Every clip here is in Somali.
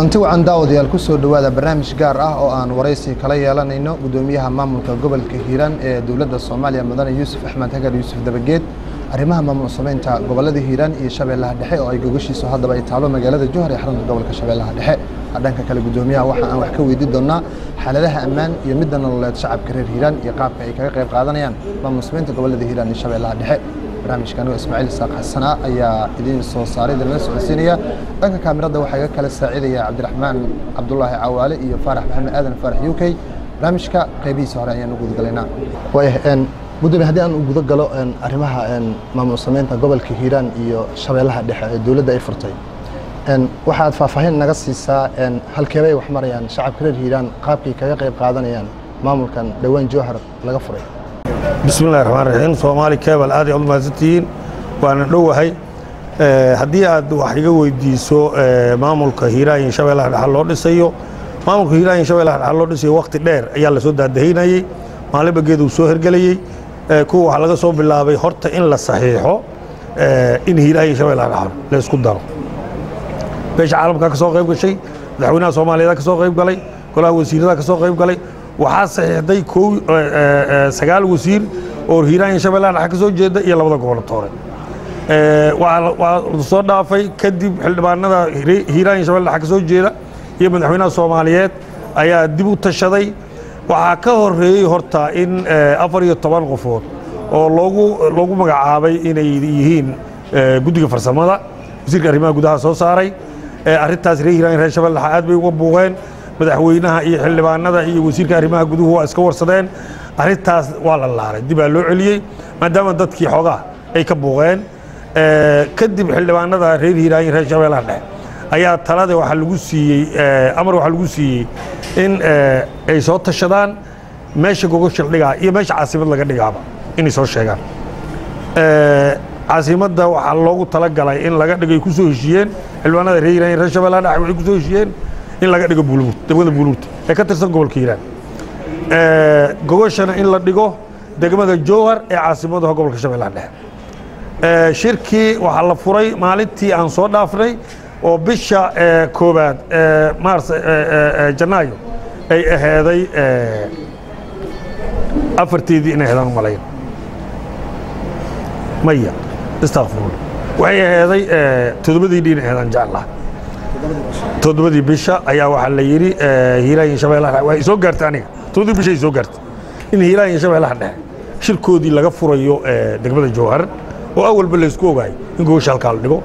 hanti wacan daawadayaal ku soo dhowaada barnaamij gaar ah oo aan waraysi kala yeelanayno guddoomiyaha maamulka gobolka hiiraan ee dowladda soomaaliya mudane yuusuf axmed hagar yuusuf dabageed arrimaha maamul samaynta gobollada hiiraan iyo shabeellaha dhexe oo ay gogashiisu haddaba ay taalo magaalada jowhar ee xarunta gobolka shabeellaha dhexe. Dhanka kale guddoomiyaha waxa aan wax ka weydiin doonaa xaaladaha ammaan iyo midda nololeed shacabka reer hiiraan iyo qaabka ay kaga qayb qaadanayaan maamul samaynta gobollada hiiraan iyo shabeellaha dhexe barnaamijkan oo ismaaciil isaaq xasanaa ayaa idiin soo saaray idinla socodsiinaya. Dhanka kaamirada waxaa iga kala saacidaya cabdiraxmaan cabdulaahi cawaale iyo faarax maxamed aadan faarax u k. Barnaamijka qaybihiisa hore ayaan u gudagalaynaa gudoomiye haddii aan u guda galo arrimaha maamul samaynta gobolka hiiraan iyo shabeellaha dhexe ee dowladda ay furtay. Waxaad faahfaahin naga siisaa halkeeba ay wax marayaan shacabka reer hiiraan qaabkay kaga qayb qaadanayaan maamulkan dhowaan jowhar laga furay bismi illahi raxmaan raxiim soomaali kebal aad ay udmahadsantihiin waana dhowahay haddii aad wax iga weydiiso maamulka hiiraan iyo shabeellaha dhexe loo dhisayo maamulka hiiraan iyo shabeellaha dhexe loo dhisayo wakhti dheer ayaa la soo daadahaynayey maalinba geed uu soo hergelayey kuwa waxaa laga soo bilaabay horta in la saxiixo in hiiraan iyo shabeellaha dhexe la isku daro. Beesha caalamkaa ka soo qayb gashay madaxweynaha soomaaliyeed ka soo qayb galay golaha wasiirada ka soo qayb galay waxaa saxiixday kow sagaal wasiir oo hiiraan iyo shabeellaha dhexe ka soo jeeda iyo labada gobolatoore waa soo dhaafay kadib xildhibaanada hiiraan iyo shabeelle dhexe ka soo jeeda iyo madaxweynaha soomaaliyeed ayaa dib u tashaday. Waxaa ka horeeyey horta in afar iyo toban qofood oo loogu loogu magacaabay inay yihiin guddiga farsamada. Wasiirka arrimaha gudaha soo saaray. Arrintaas reer hiiraan reer shabeelle dhexe aad bay uga buuqeen madaxweynaha iyo xildhibaanada iyo wasiirka arrimaha guduhu waa iska warsadeen. Arrintaas waa la laalay dibaa loo celiyey maadaama dadkii xoogaa ay ka buuqeen. Kadib xildhibaanada reer hiiraan iyo reer shabeellaha dhexe ayaa talada waxaa lagu siiyey amar waxaa lagu siiyey in ay soo tashadaan meesha gogosha dhigaa iyo meesha caasimad laga dhigaaba inay soo sheegaan. Caasimadda waxaa loogu talagalay in laga dhigay ku soo heshiiyeen xildhibaanada reer hiiraan iyo reer shabeellaha dhexe waxay ku soo heshiiyeen in laga dhigo buulmud degmada buulmudta ee ka tirsan gobolka hiiraan gogoshana in la dhigo degmada jowhar ee caasimadaha gobolka shabeellaha dhexe shirkii waxaa la furay maalintii aan soo dhaafnay oo bisha koobaad maars janaayo ay aheeday afarteedii inay aheedaan malayn maya istakfirullah waxay aheeday toddobadiidii inay aheedaan jeclaha toddobadii bisha ayaa waxaa la yidhi hiiraan iyo shabeellaha waa soo gaartay aniga. Toddobadii bisha ay soo gaartay. In hiiraan iyo shabeellaha dhexe shirkoodii laga furayo degmada jowhar oo awalba laysku ogaay in gogosha halkaa la dhigo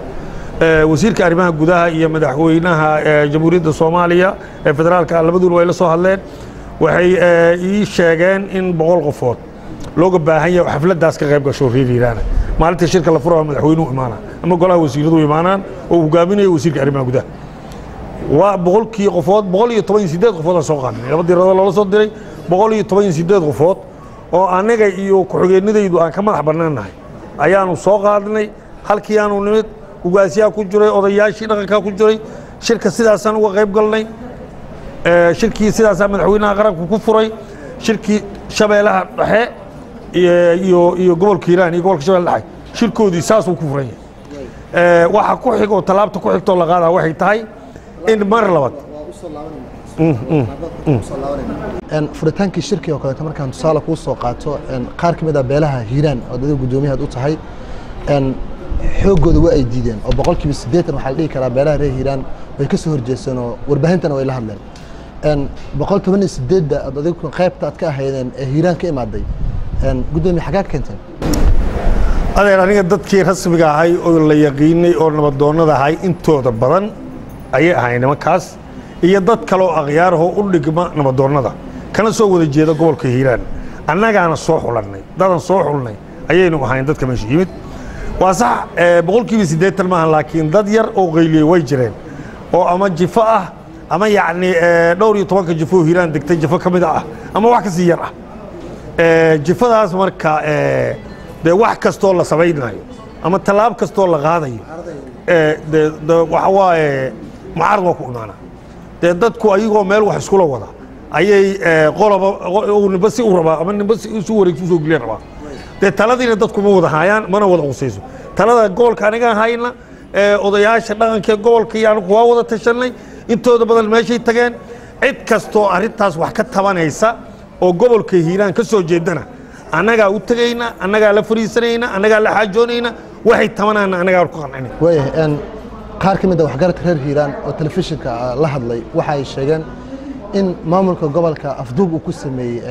wasiirka arrimaha gudaha iyo madaxweynaha jamhuuriyadda soomaaliya ee federaalka labaduuna way la soo hadleen. Waxay ii sheegeen in boqol qofood looga baahan yahay xafladdaas ka qayb gasho reer hiiraana maalintii shirka la furaya madaxweynuhu imaana ama golaha wasiiradu imaanaan oo hogaaminayo wasiirka arrimaha gudaha. Waa boqolkii qofood boqol iyo toban iyo sideed qofood aan soo qaadnay. Laba diradoo loola soo diray boqol iyo toban iyo sideed qofood oo anaga iyo ku-xigeenadaydu aan ka madax bannaannahay ayaanu soo qaadnay halkii aanu nimid ugaasyaa ku jiray odayaashii dhaqankaa ku jiray shirka sidaasaan uga qayb galnay shirkii sidaasaa madaxweynaha qaranku ku furay shirkii shabeellaha dhexe iyo gobolka hiiraan iyo gobolka shabeelle dhexe shirkoodii saasuu ku furan yahay waxa ku xig oo tallaabta ku xigtoo la qaadaa waxay tahay in mar labaad. Furitaankii shirkii oo kaleeto markaan tusaale kuu soo qaato qaar ka mid a beelaha hiiraan oo adiga guddoomiyahaad u tahay xooggooda waa ay diideen oo boqolkiiba siddeetan waxaa la dhihi karaa beelaha reer hiiraan way ka soo horjeesteen oo warbaahintana way la hadleen. Boqol toban iyo sideedda ad adigu qaybta aad ka ahaydeen ee hiiraan ka imaaday guddoomiye xaggaa ka keenteen adeer aniga dadkii rasmiga ahay oo la yaqiinay oo nabadoonnada ahay intooda badan ayay ahay nimankaas iyo dad kaleoo akhyaarahoo u dhigma nabadoonnada kana soo wada jeeda gobolka hiiraan annagaana soo xulannay dadan soo xulnay ayaynu ahayn dadka meesha yimid waa sax boqolkiiba siddeetan maaha laakiin dad yar oo qayliyey way jireen oo ama jifo ah ama yacni dhowr iyo tobanka jifo oo hiiraan degtay jifo ka mida ah ama wax ka sii yar ah jifadaas marka dee wax kastoo la samaynayo ama tallaab kastoo la qaadayo waxa waaye mucaarad waa ku imaanaa dee dadku ayagoo meel wax iskula wada ayay qoloba nimba si u rabaa ama nimba si isu wareegsi u soo geliya rabaa dee taladiina dadku ma wada haayaan mana wada qusayso talada gobolka aniga hayna odayaasha dhaqanka gobolka iyo anigu waa wada tashanay intooda badan meeshay tageen. Cid kastoo arrintaas wax ka tabanaysa oo gobolka hiiraan ka soo jeedana annagaa u tegayna annagaa la fariisanayna annagaa la xaajoonayna waxay tabanaana annagaa ku qancinay. Waayahay een, qaar ka mid a waxgaradka reer hiiraan oo telefishinka ah, la hadlay waxa ay sheegeen in maamulka gobolka afduub uu ku sameeyey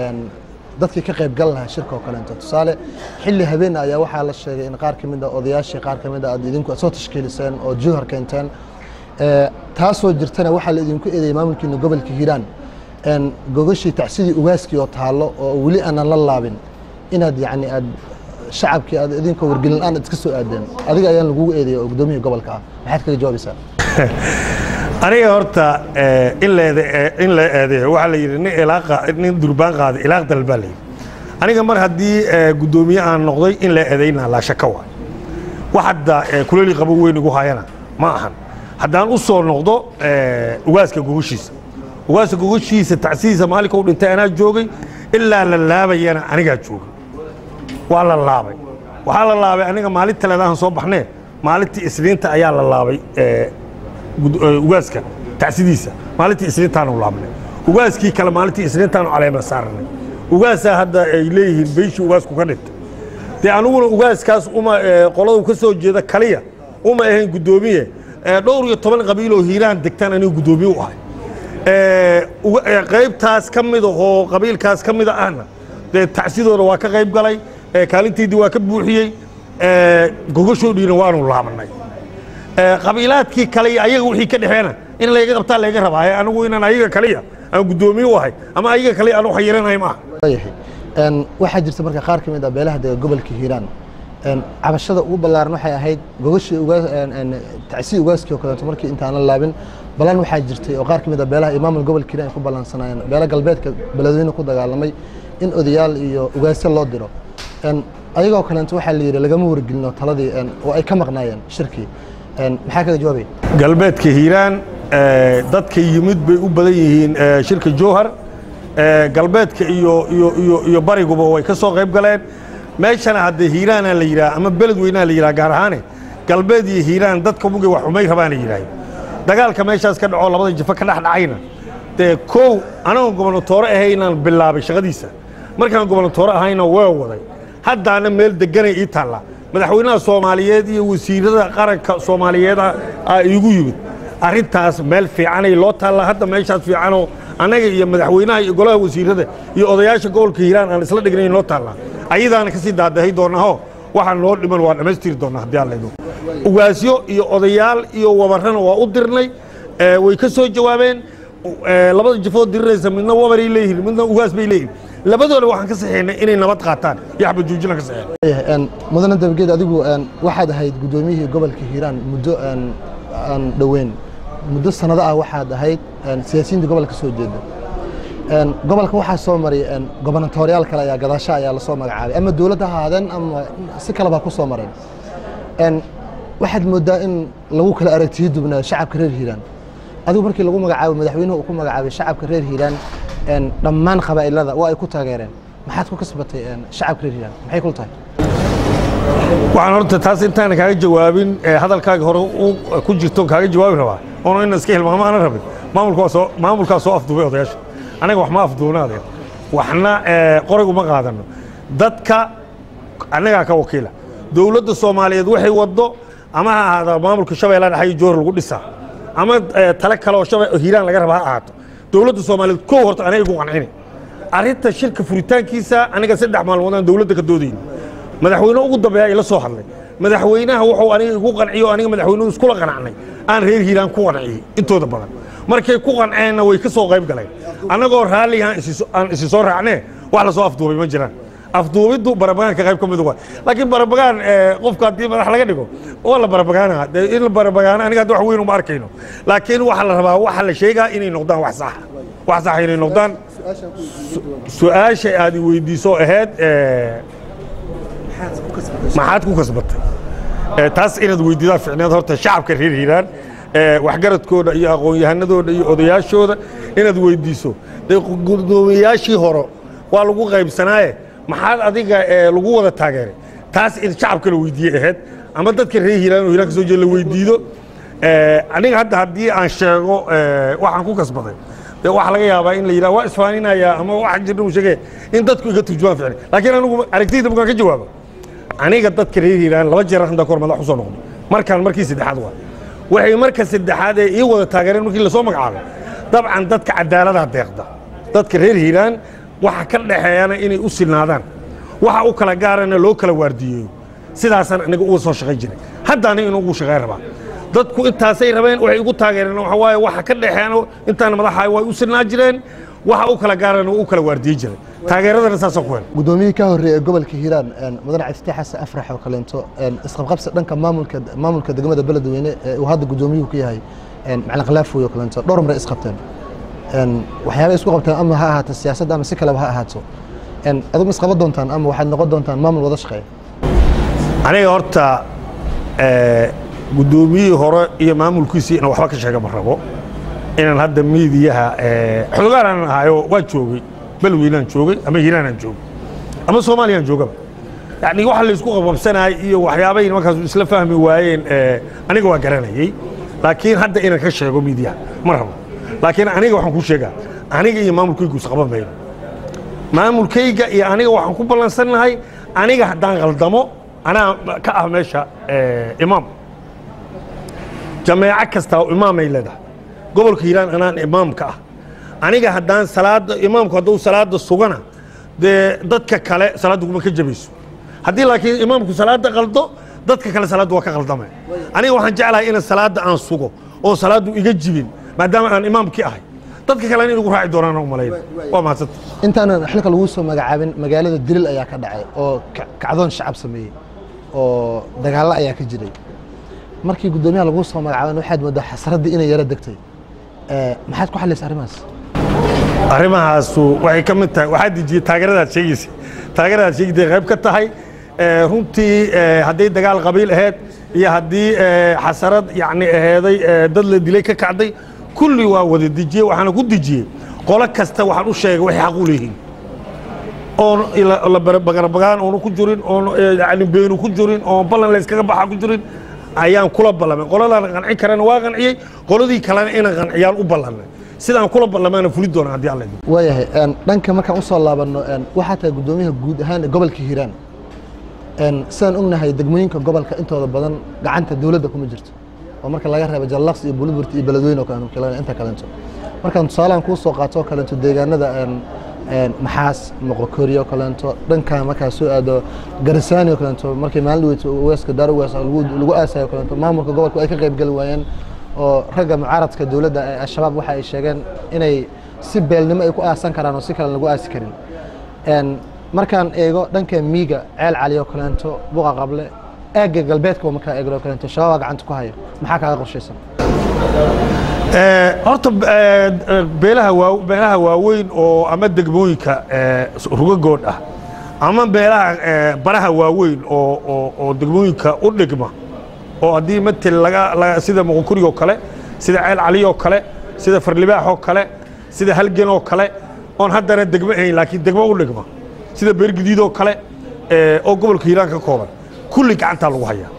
dadkii ka qayb gal lahaa shirka oo kaleeto tusaale xilli habeen ayaa waxaa la sheegay in qaar ka mid a odayaashii qaar ka mid a aad idinku soo tashkiiliseen oo juhar keenteen. Ee, taasoo jirtana waxaa la idinku eedeeyey maamulkiina gobolka hiiraan gogashii tacsidii ugaaskii oo taallo oo weli aanan la laabin inaad yacni aad shacabkii aad idinka wargelin aan iska soo aadeen adiga ayaan lagugu eedeeyay oo gudoomiyii gobolka. Ah maxaad kaga jawaabaysaa aniga horta eh, in eede- in la eedeeyo waxaa la yidhi nin durbaan qaada ilaaq dal baa la yidhi. Aniga mar haddii eh, guddoomiye aan noqday in la eedayna laa shaka waay. Wax hadda eh, kuleli qabo weyn igu hayana ma ahan. Haddaan u soo noqdo eh, ugaaska gogoshiisa ugaaska gogoshiisa tacsidiisa maalinka u dhintay anaa joogay ilaa la laabayana anigaa joogay. Waa la laabay. Waxaa la laabay aniga maalin taleedahan soo baxnee maalintii isniinta ayaa la laabay eh, eh, ugaaska tacsidiisa maalintii isniintaanu laabnay. Ugaaskii kale maalintii isniintaanu caleema saarnay. Ugaasaa hadda ay leeyihiin beyshii ugaasku ka dhintay dee aniguna ugaaskaas uma eh, qoladu ka soo jeeda kaliya uma ahayn guddoomiye. Dhowr iyo toban qabiiloo hiiraan degtaan anigu guddoomiye u ahay qaybtaas ka mida oo qabiilkaas ka mida ahna dee tacsidooda waa ka qayb galay kaalinteydii waa ka buuxiyey gogashoodhiina waanu laabanay qabiilaadkii kale ayaga wixii ka dhexeena in layga qabtaa layga rabaa anigu inaan ayaga kaliya aan guddoomiye ahay ama ayaga kaliya aan u xayiranahay maaha waxaa jirta marka qaar ka mid a beelaha dega gobolka hiiraan. Cabashada ugu ballaaran waxay ahayd een, tacsiyi ugaaskii oo kaleeto markii intaan la laabin balan waxaa jirtay oo qaar ka mid a beelaha iyo maamul gobolka hiiraan ay ku ballansanaayeen beela galbeedka beledweyne ku dagaalamay in odayaal iyo ugaasyo loo diro. Ayagoo kaleeto waxaa la yidhi lagama wargelino taladii oo ay ka maqnaayeen shirkii maxaa kaga jawaabay? Galbeedka hiiraan eh, dadka yimid bay u badan yihiin eh, shirka jowhar. Eh, galbeedka iyo iyo iyo iyo bariguba way ka soo qayb galeen. Meeshana hadde hiiraana la yidhaha ama beled weynaa la yidhaha gaar ahaane galbeed iyo hiiraan dadka mugay wax xumay rabaan la yidhaahdo dagaalka meeshaas ka dhaco labada jifo ka dhex dhacayna. Dee kow anagoon gobernatoore ahaynaan bilaabay shaqadiisa. Markaan gobernatoore ahayna waa waday. Haddaana meel deganay ii taalla. Madaxweynaha soomaaliyeed iyo wasiirada qaranka soomaaliyeed ah aa iigu yimid. Arrintaas meel fiicanay loo taallaa hadda meeshaas fiicanoo annaga iyo madaxweynaha iyo golaha wasiirada iyo odayaasha gobolka hiiraan aan isla dhignayn loo taallaa ayadaana ka sii daadahay doonaaho waxaan noo dhiman waa dhammaystiri doonaa haddii aan laydo ugaasyo iyo odayaal iyo wabarrana waa u dirnay way ka soo jawaabeen labada jifood dirinaysa midna wabaray leeyihiin midna ugaas bay leeyihiin. Labadooda waxaan ka saxeynay inay nabad qaataan iyo xabad joojinaan ka saxeynay Waayahay, een, mudane dabageed adigu waxaad ahayd guddoomiyihii gobolka hiiraan muddo aan dhoweyn. Muddo sanado ah waxaad ahayd siyaasiyiinta gobolka soo jeeda. Gobolka waxaa soo maray gobernatooryaal kale ayaa gadaasho ayaa la soo magacaabay. Ama dowlad ha ahaadeen ama si kaleba ha ku soo mareen. Een, waxaad moodaa in lagu kala aragtiyo dubnaa shacabka reer hiiraan adigu markii lagu magacaabay madaxweynuhu uu ku magacaabay shacabka reer hiiraan dhammaan qabaa'ilada waa ay ku taageereen. Maxaad ku kasbatay shacabka reer hiiraan maxay kula tahay? Waxaan horta taas intaana kaaga jawaabin hadalkaaga hore ku jirto kaaga jawaabi rabaa. Oona ina iska hilmaamo aanan rabin. Maamulkaa soo afduubay odayaasha. Anaga wax ma afduubnaadeen waxna eh, qoraygu ma qaadano. Dadka annagaa ka wakiila. Dowladda soomaaliyeed waxay waddo ama ha ahaada maamulka shabeellaha dhexe iyo joor lagu dhisaa. Ama eh, tale kale oo shabe hiiraan laga raba ha ahaato. Dowladda soomaaliyeed kow horta aniga igu qancini. Arrinta shirka furitaankiisa aniga saddex maalmoodaan dowladda ka doodayno madaxweyne ugu dambeeya ila soo hadlay. Madaxweynaha wuxuu aniga igu qanciyo aniga madaxweynuhu iskula qanacnay. Aan reer hiiraan ku qanciyey intooda badan. Markay ku qanceenna way ka soo qayb galeen. Annagoo raalli aan isi soo raacnee wax la soo afduubay ma jiraan afduubiddu barabagaanka qayb ka mid waa laakiin barabagaan eh, qofka haddii madax laga dhigo waa la barabagaana dee in la barabagaana aniga hadda wax weyn uma arkayno. Laakiin waxaa la rabaa waxa la sheegaa inay noqdaan wax saxa wax saxa inay noqdaan. Su'aasha aad weydiiso ahayd eh, maxaad ku kasbatay? Eh, taas inaad weydiidaan ficneed horta shacabka reer hiiraan waxgaradkooda iyo aqoon-yahanadooda iyo odayaashooda inaad weydiiso. Dee gudoomiyayaashii hore waa lagu qaybsanaaye maxaad adiga eh, lagu wada taageeray. Taas in shacabka la weydiiyey ahayd ama dadka reer hiiraan oo hiiraan ka soo jeeda la weydiido aniga hadda haddii aan sheego waxaan ku kasbaday. Dee waxaa laga yaabaa in la yidhaha waa isfaaninaya ama waxa jirna uu sheegaya in dadku iga turjumaan ficli. Laakiin anigu aragtiyda markaan ka jawaabo aniga dadka reer hiiraan laba jeer hadda kahor madax u soo noqdo markaan markii saddexaad waa. Waxay marka saddexaad ee ii wada taageereen markii la soo magacaabay. Dabcan dadka cadaaladaha deeqda. Dadka reer hiiraan waxa ka dhexeeyana inay u sinaadaan waxa u kala gaarana loo kala waardiyeeyo. Sidaasaan aniga uga soo shaqayn jiray. Hadda aniga inuu ugu shaqayn rabaa. Dadku intaasay rabeen waxay igu taageereen waxa waaye waxa ka dhexeeyana intaan madaxahay way u sinaa jireen. Waxa u kala gaarana u kala waardiye jiray. Taageeradana saasoo ku hel gudoomiyihii ka horreeyay ee gobolka hiiraan mudane cabdifatax xasan afrax oo kaleento isqabqabsi dhanka maamulka maamulka degmada beledweyne uu hadda gudoomiyuhu ka yahay macalin khilaafoy oo kaleento. Dhowr maray isqabteen waxyaaba isku qabteen ama ha ahaato siyaasadda ama si kaleba ha ahaato. Adigu isqaban doontaan ama waxaad noqon doontaan maamul wada shaqeeya aniga horta guddoomiyihii hore iyo maamulkiisii inaan waxba ka sheega ma rabo. Inaan hadda miidiyaha xoogaanaan ahayo waa joogay. Beledweynaan joogay ama hiiraanaan joogay. Ama soomaaliyaan joogaba. Yani waxa laysku qabqabsanayay iyo waxyaabay nimankaasu isla fahmi waayeen aniga waa garanayey laakiin hadda inaan ka sheego miidiyaha ma rabo laakiin aniga waxaan ku sheegaa aniga iyo maamulkaygu isqaban mayno maamulkayga iyo aniga waxaan ku ballansannahay aniga haddaan qaldamo anaa ka ah meesha imaam. Jameeco kasta oo imaamay leedahay. Gobolka hiiraan anaan imaam ka ah. Aniga haddaan salaada imaamku hadduu salaada sugana dee dadka kale salaadda kuma ka jabayso haddii laakiin imaamku salaada qaldo dadka kale salaadda waa ka qaldamay aniga waxaan jeclahay inaan salaadda aan sugo oo salaaddu iga jibin maadaama aan imaamkii ahay. Dadka kalena in igu raaci doonaan u malayna waa mahadsanta intaanan xilka lagu soo magacaabin magaalada dilil ayaa ka dhacay oo kacdoon shacab sameeyey oo dagaallo ayaa ka jiray. Markii guddoomiyaha lagu soo magacaaban waxaad moodaa xasraddii inay yaro degtay. Maxaad ku xallaysa arrimahaas? Arrimahaasu waxay ka mid tahay waxaa dejiyey taageeradaad sheegaysa taageeradaad sheegtay qayb ka tahay. Runtii hadday dagaal qabiil ahayd iyo haddii xasarad yacni aheeday dad la dilay ka kacday kulli waa wada dejiyey waxaana ku dejiyey. Qolo kasta waxaan u sheegay waxay xaq u leeyihiin oon bagarabagaan oonu ku jirin oon yani beenu ku jirin oon ballan layskaga baxa ku jirin ayaan kula ballamay. Qoladaan qancin karana waa qanciyey qoladii kalena inaan qanciyaan u ballanay sidaan kula ballamaana fuli doona haddii alla waayahay dhanka markaan u soo laabanno waxaa tahay guddoomiyaha guud ahaan ee gobolka hiiraan. Sidaan ognahay degmooyinka gobolka intooda badan gacanta dowladda kuma jirto oo marka laga reebo jallaqs iyo bulburti iyo beledweyne oo inta kaleento markaan tusaalaan kuu soo qaato oo kaleento deegaanada maxaas moqokori oo kaleento dhanka markaa soo aado garisaani oo kaleento markii maalin dhaweyta weeska daar uwees lagu aasayo oo kaleento maamulka gobolku ay ka qayb geli waayeen oo ragga mucaaradka dowladda al-shabaab waxa ay sheegeen inay si beelnimo ay ku aasan karaan oo si kale lagu aasi karin. Markaan eego dhanka miiga ceel cali oo kaleento buqa qable aagga galbeedka markaa eegno oo kaleento shabaabaa gacanta ku hayo. Maxaa kaaga qorshaysan? Horta beelaha waa beelaha waaweyn oo ama degmooyinka rugagood ah ama beelaha baraha waaweyn oo oo oo degmooyinka u dhigma oo haddii matel laga laga sida moqokuri oo kale sida ceel cali oo kale sida farlibaax oo kale sida halgen oo kale oon haddana degmo ahayn laakiin degmo u dhigma sida beergidiid oo kale oo gobolka hiiraan ka kooban kulli gacantaa lagu hayaa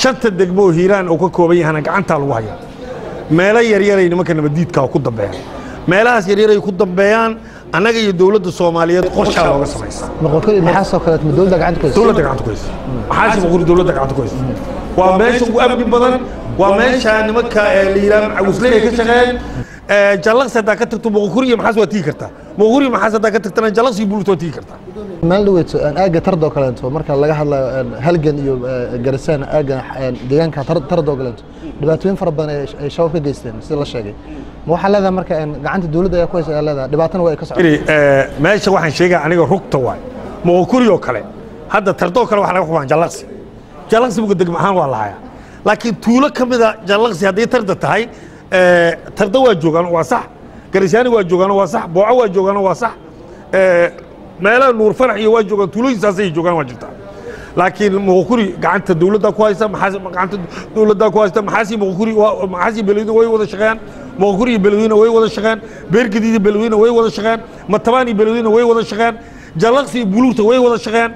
shanta degmo oo hiiraan oo ka kooban yahana gacantaa lagu hayaa meelo yaryaray nimanka nabadiidka ku dambeeyaan. Meelahaas yaryaray ku dambeeyaan annaga iyo dowladda soomaaliyeed qorshaa looga samaysa maxaasoo kaleeto ma dowladda gacanta ku haysa dowladda gacanta ku haysa maxaasi moqori dowladda gacanta ku haysa waa meesha ugu amni badan waa meesha nimanka la yidhaha macawisley ay ka shaqeeyeen jallaqsi haddaa ka tagto moqokuri iyo maxaas waa tigi kartaa. Moqokuri iyo maxaas haddaa ka tagtana jallaqsi iyo bulut waa tigi kartaa maalin dhaweyto aagga tardoo kaleento marka laga hadlayo halgan iyo garisaan aagga deegaanka tardoo kaleento dhibaatooyin fara badan ay shabaab ka geysteen sida la sheegay ma waxaa leedahay marka gacanta dowladda ayaa ku haysa ayaa leedahay dhibaatana waa ay ka socota meesha waxaan sheegaa aniga rugta waay moqokuri oo kale hadda tardoo kale waxa laga xumaan jallaqsi jallaqsi buga degma ahaan waa lahayaa laakiin tuulo ka mida jallaqsi haddii tarda tahay tarda waa joogaan waa sax garisyaani waa joogaan waa sax booco waa joogaan waa sax meelaha nuur farax iyo waa joogaan tuulooyinsaasay joogaan waa jirtaa. Laakiin moqokuri gacanta dowladda ku haysta maxaas gacanta dowladda ku haysta maxaasi moqokuri maxaasi beledweyne way wada shaqeeyaan moqokuri iyo beledweyne way wada shaqeeyaan beergadiid iyo beledweyne way wada shaqeeyaan matabaan iyo beledweyne way wada shaqeeyaan jallaqsi iyo buluugta way wada shaqeeyaan.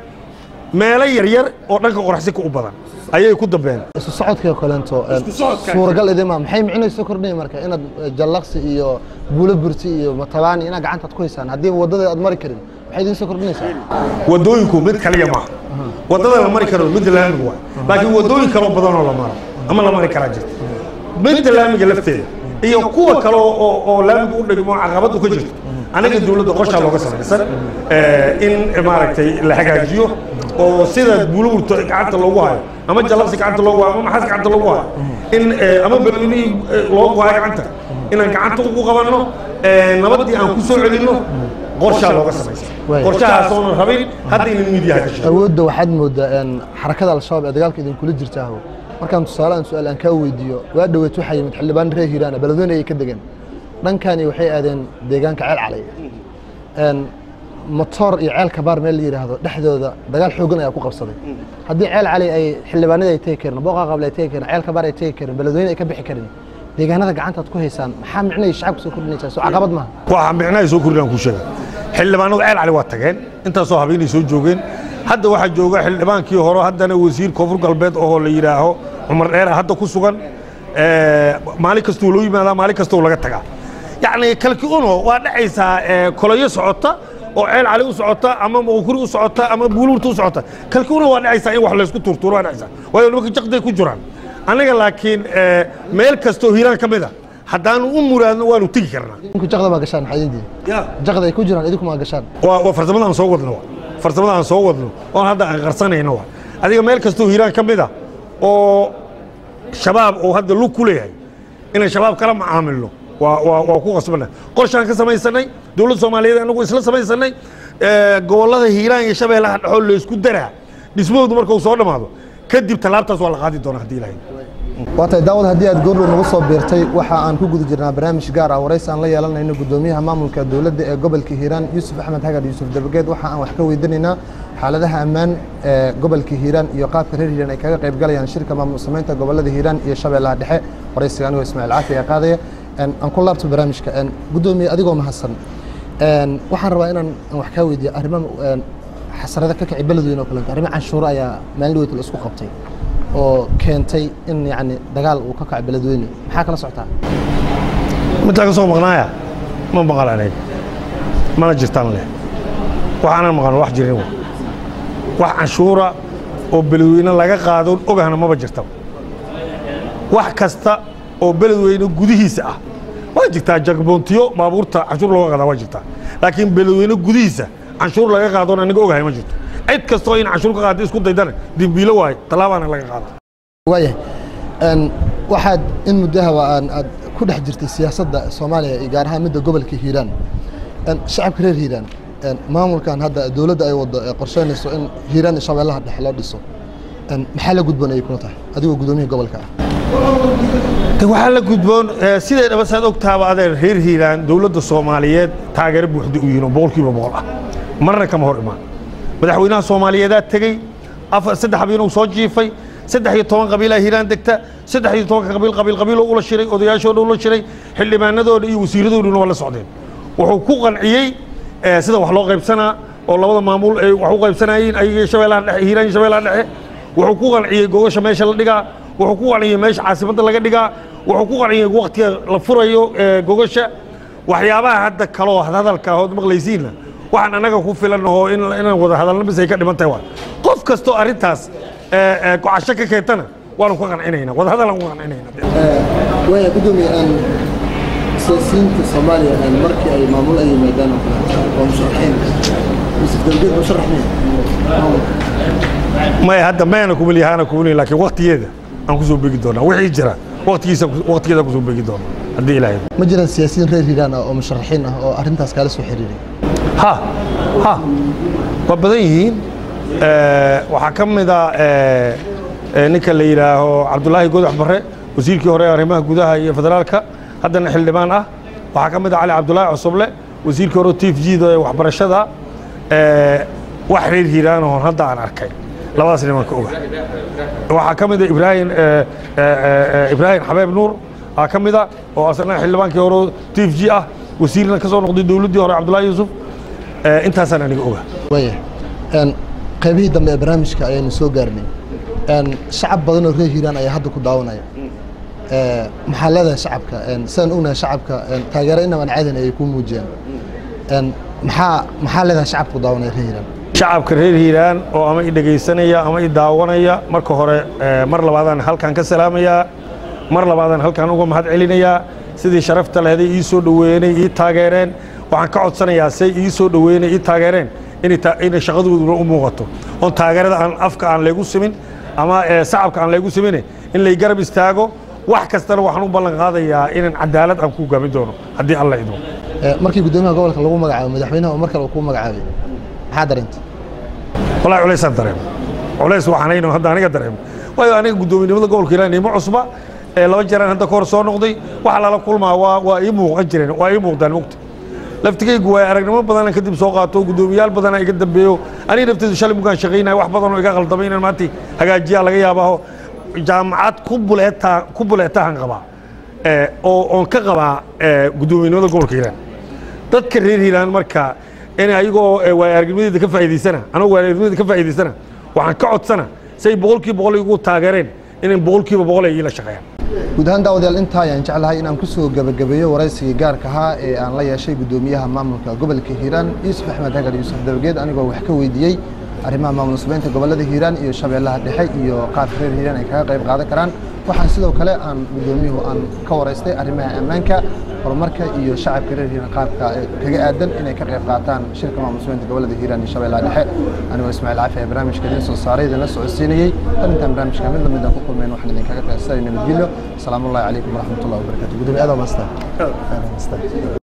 Meelo yaryar oo dhanka qoraxsika u badan ayay ku dambeen isu socodka kaleento Isku suuragal idima maxay micnayso kordhinaya marka inaad eh, jallaqsi iyo buulo burti iyo matabaani inaad gacantaad ku haysaan haddii waddada aad mari karin wadooyinku mid kaliya maaha waddada la mari karo midda laamiga waa laakiin wadooyin kaloo badanoo la maro. Ama la mari karaa jirta midda laamiga lafteeda iyo kuwa kale oo- laamiga u dhigmo caqabadu ka jirto. Anaga dowladda qorshaa looga samaysan eh, in maaragtay la hagaajiyo oo sida buulburto gacanta loogu hayo ama jalabsi gacanta loogu hayo ama maxas gacanta loogu hayo. In eh, ama balwini loogu hayo gacanta. Inaan gacanta ugu qabanno eh, nabadii aan ku soo celinno qorshaa looga samaysan. Waay. qorshahaasoona rabin hadda inay miidiyaha ka sheego awoodda waxaad moodaa een, xarakada al-shabaab ee dagaalka idinkula jirtaaho markaan tusaale aan su'aal aan kaa weydiiyo waa dhoweet waxaa yimid xildhibaan reer hiiraana beledweyne ayay ka degeen. Dhankani waxay aadeen deegaanka ceel calay. Motoor iyo ceel kabaar meel la yidhaahdo dhexdooda dagaal xoogan ayaa ku qabsaday. Haddii ceel calay ay xildhibaanada ay tegi karin booqa qable ay tegi karin ceel kabaar ay tegi karin beledweyne ay ka bixi karin deegaanada gacantaad ku haysaan maxaa micnay shacabka soo kordhinaysaa? Soo caqabad maaha. Waxaa micnaha soo kordhinaan ku sheega xildhibaanadu ceel cali waa tageen. Intaasoo habeenay soo joogeen. Hadda waxaa jooga xildhibaankii hore haddana wasiir koonfur galbeed oo la yidhaaho cumar dheera hadda ku sugan Eh, maalin kastuu loo yimaadaa maalin kastuu laga tagaa. Yacni kalki uno waa dhacaysaa eh, kolayo socota oo ceel cali u socota ama mawkuri u socota ama buuluurta u socota. Kalki uno waa dhacaysaa in wax laysku turtuuro waa dhacaysaa. Waayo nimanka jaqday ku jiraan. Annaga laakiin eh, meel kastoo hiiraan ka mid a haddaanu u muraadno waanu tegi karnaa. Jaqda maa gashaan maxaa idin diiday jaqda ay ku jiraan idinku maa gashaan. Waa farsamada aan soo wadno wa farsamada aan soo wadno. Oon hadda qarsanayno wa adiga meel kastoo hiiraan ka mid a oo shabaab oo hadda lug ku leeyahay inaan shabaab kala macaamilno waa ku qasbana qorshaan ka samaysanay dowladda soomaaliyeed anagu isla samaysanay eh, gobollada hiiraan iyo shabeellaha dhexoo laysku daraa. Dhismahoodu markuu soo dhammaado kadib tallaabtaas waa la qaadi doonaa haddii ilaahay waa tahay daawad haddii aad goordhow nagu soo biirtay waxa aan ku guda jirnaa barnaamij gaar ah. Waraysi aan la yeelanayno gudoomiyaha maamulka dowladda ee gobolka hiiraan yuusuf axmed hagar yuusuf dabageed. Waxa aan wax ka weydinaynaa xaaladaha ammaan ee gobolka hiiraan iyo qaabka reer hiiraan ay kaga qayb galayaan shirka maamul samaynta gobollada hiiraan iyo shabeellaha dhexe. Waraysiga anigoo ismaaciil caafi ee qaadaya aan ku laabto barnaamijka Een, gudoomiye adigoo mahadsan. Waxaan rabaa inaan aan wax kaa weydiiyo arrimo xasarada ka kici beledweyne oo kaleeto arrimo canshuuro ayaa maalin dhaweyd la isku qabtay oo keentay in yacni dagaal uu ka kaco beledweyne. Maxaa kala socotaa? Midtaa ka soo maqnaaya ma maqal aniga mana jirtaan leh. Waxaanan maqan wax jirin wa. Wax canshuura oo beledweyne laga qaado ogahna maba jirtaba wax kasta oo beledweyne gudihiisa ah. Waa jirtaa jagboontiyo baabuurta canshuur looga qaadaa waa jirtaa. Laakiin beledweyne gudihiisa canshuur laga qaadoon aniga ogahay ma jirto cid kastoo in canshuur ka qaada isku daydana dembiilo waaye tallaabaana laga qaada. Waayahay waxaad in muddahaba aan aad ku dhex jirtay siyaasadda soomaaliya iyo gaar ahaan midda gobolka hiiraan. Shacabka reer hiiraan maamulkan hadda dowladda ay waddo ee qorsheynayso in hiiraan iyo shabeellaha dhexe loo dhiso. Maxaa la gudboon ayay kuna tahay adigoo gudoomiyihii gobolka. Ah waxaa la gudboon eh, siday dhaba saad ogtaaba adeer reer hiiraan dowladda soomaaliyeed taageero buuxda u yihiin oo boqolkiiba boqol ah. Marna kama hor imaan madaxweynaha soomaaliyeedaa tegey. Saddex habeenuu soo jiifay. Saddex iyo toban qabiilaa hiiraan degta. Saddex iyo tobanka qabiil qabiil qabiiloo ula shiray odayaashooda ula shiray xildhibaanadooda iyo wasiiradooduna waa la socdeen. Wuxuu ku qanciyey eh, sida wax loo qaybsanaa oo labada maamul ay wax u qaybsanayeen ayaga shabeellaha dhexe hiiraan iyo dhexe. Wuxuu ku qanciyey gogasha meesha la dhigaa. Wuxuu ku qanciyey meesha caasimadda laga dhigaa. Wuxuu ku qanciyey waqtiga la furayo ee gogasha. Waxyaabaha hadda kaloo hadalka hood maqlaysiinna waxaan annaga ku filan oo in inaan wada hadalna bis ay ka dhiman tahay waa. Qof kastoo arrintaas ee, ee, gocasho ka keentana waanu ka qancinaynaa wada hadalaan ku qancinaynaa waaya gudoomiye aan siyaasiyiinta soomaaliya markii ay maamul ay yimaadaan oo kale. Waa musharaxiin yusuf dalgeed musharax maya hadda mayna kumaliyahaana kumali laakiin waqtigeeda aan ku soo begi doonaa. Wixii jira waqtigiisa waqtigeeda ku soo begi doonaa. Haddii ilaahay ma jiraan siyaasiyiin reer hiiraan ah oo musharaxiin ah oo arrintaas kaala soo xiriiray waa badan yihiin. Eh, waxaa ka mid a eh, eh, ninka la yidhaaho cabdulaahi godax barre wasiirkii hore arrimaha gudaha iyo federaalka haddana xildhibaan ah. Waxaa ka mid a cali cabdulaahi cusuble wasiirkii hore tiif jiida ee waxbarashada. Wax reer hiiraan oon hadda aan arkay. Labadaas nimanka oga. Waxaa ka mid a ibraahim ibraahim xabeeb nuur. Aa ka mid a oo asna xildhibaankii hore tiif ji ah wasiirna ka soo noqday dowladdii hore cabdulaahi yuusuf intaasaan aniga oga. Qaybihii dambe ee barnaamijka ayaanu soo gaarnay. Shacab badan oo reer hiiraan ayaa hadda ku daawanaya. Ee, maxaa leedahay shacabka? Sidaan ognahay shacabka taageero inaban caadin ayay kuu muujiyaan maxaa maxaa leedahay shacabka ku daawanaya reer hiiraan? Shacabka reer hiiraan oo ama i dhegaysanaya ama i daawanaya marka hore eh, mar labaadaan halkan ka salaamayaa mar labaadaan halkan uga mahad celinayaa sidii sharafta leheday ii soo dhoweynay ii taageereen waxaan ka codsanayaa say ii soo dhoweynay ii taageereen. Inay shaqadooduna u muuqato. Oon taageerada aan afka aan laygu simin ama eh, sacabka aan laygu simine in lay garab istaago wax kastana waxaan u ballan qaadayaa inaan cadaalad aan ku hogaamin doono haddii alla idmo Ee, markii guddoomiyaha gobolka lagu magacaabo madaxweynaha oo mar kale uu kuu magacaabay maxaa dareentay walahi culaysaan dareemo. Culays waxaan hayno hadda aniga dareemo. Waayo aniga guddoominimada gobolka hiiraan ima cusba ee laba jeeraan hadda ka hor soo noqday waxa lala kulmaa waa ii muuqan jireen waa ii muuqdaan mogta laftigaygu waa aragnimo badan kadib soo qaato guddoomiyaal badana iga dambeeyo. Aniga nafteedu shalay mugaan shaqaynaya wax badan oo iga qaldamay inaan maanta hagaajiyaa laga yaabaaho jaamacad ku buleetaa ku buleetahan qabaa ee, oo oon ka qabaa ee, guddoominimada gobolka hiiraan dadka reer hiiraan marka in ayagoo eh, waaya aragnimadeeda ka faa'iidaysana anagoo waaya aragnimadeeda ka faa'iidaysana waxaan ka codsana say boqolkiiba boqol igu taageereen inay boqolkiiba boqol ay iila shaqeeyaan guud ahaan daawadayaal intaa ayaan jeclahay inaan ku soo gebagabeeyo waraysigii gaarka ahaa ee aan la yeeshay guddoomiyaha maamulka gobolka hiiraan. Yuusuf axmed hagar yuusuf dabageed anigoo wax ka weydiiyey arrimaha maamul subeynta gobollada hiiraan iyo shabeellaha dhexe iyo qaabka reer hiiraan ay kaga qayb qaadan karaan. Waxaan sidoo kale aan guddoomiyuhu aan ka waraystay arrimaha ammaanka horumarka iyo shacabka reer hiiraan qaabka kaga aadan inay ka qayb qaataan shirka maamul subeynta gobollada hiiraan iyo shabeellaha dhexe anigoo ismaaciil caafi ee barnaamijka idiin soo saaray idinla socodsiinayey tan intaan barnaamijka mid la mid aan ku kulmayn waxaan idinkaga qeybsanay nabadgelyo asalaamu allahi calaykum waraxmatullahi wabarakatu gudoomiye aad waa maastaan